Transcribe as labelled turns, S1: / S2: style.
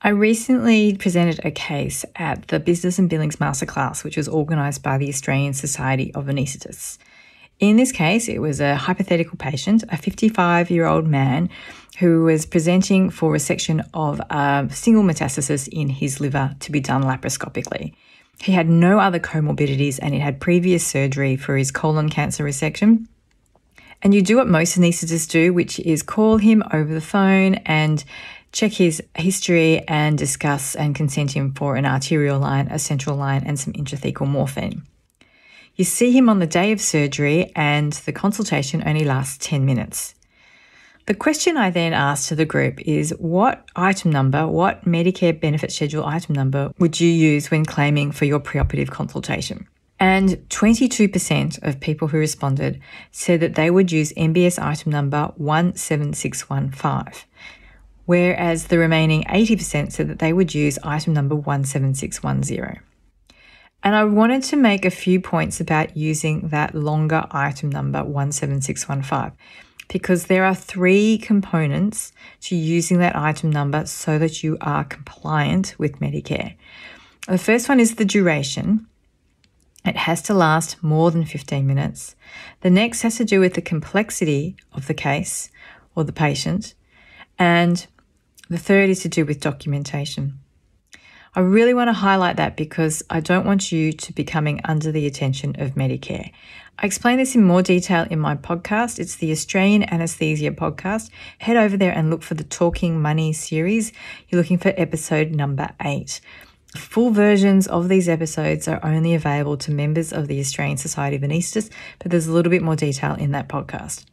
S1: I recently presented a case at the Business and Billings Masterclass, which was organised by the Australian Society of Anaesthetists. In this case, it was a hypothetical patient, a 55 year old man who was presenting for resection of a single metastasis in his liver to be done laparoscopically. He had no other comorbidities and he had previous surgery for his colon cancer resection. And you do what most anaesthetists do, which is call him over the phone and check his history and discuss and consent him for an arterial line, a central line, and some intrathecal morphine. You see him on the day of surgery, and the consultation only lasts 10 minutes. The question I then asked to the group is what item number, what Medicare benefit schedule item number would you use when claiming for your preoperative consultation? And 22% of people who responded said that they would use MBS item number 17615, whereas the remaining 80% said that they would use item number 17610. And I wanted to make a few points about using that longer item number 17615 because there are three components to using that item number so that you are compliant with Medicare. The first one is the duration. It has to last more than 15 minutes. The next has to do with the complexity of the case or the patient. And the third is to do with documentation. I really want to highlight that because I don't want you to be coming under the attention of Medicare. I explain this in more detail in my podcast. It's the Australian Anesthesia podcast. Head over there and look for the Talking Money series. You're looking for episode number eight. Full versions of these episodes are only available to members of the Australian Society of Anaesthetists, but there's a little bit more detail in that podcast.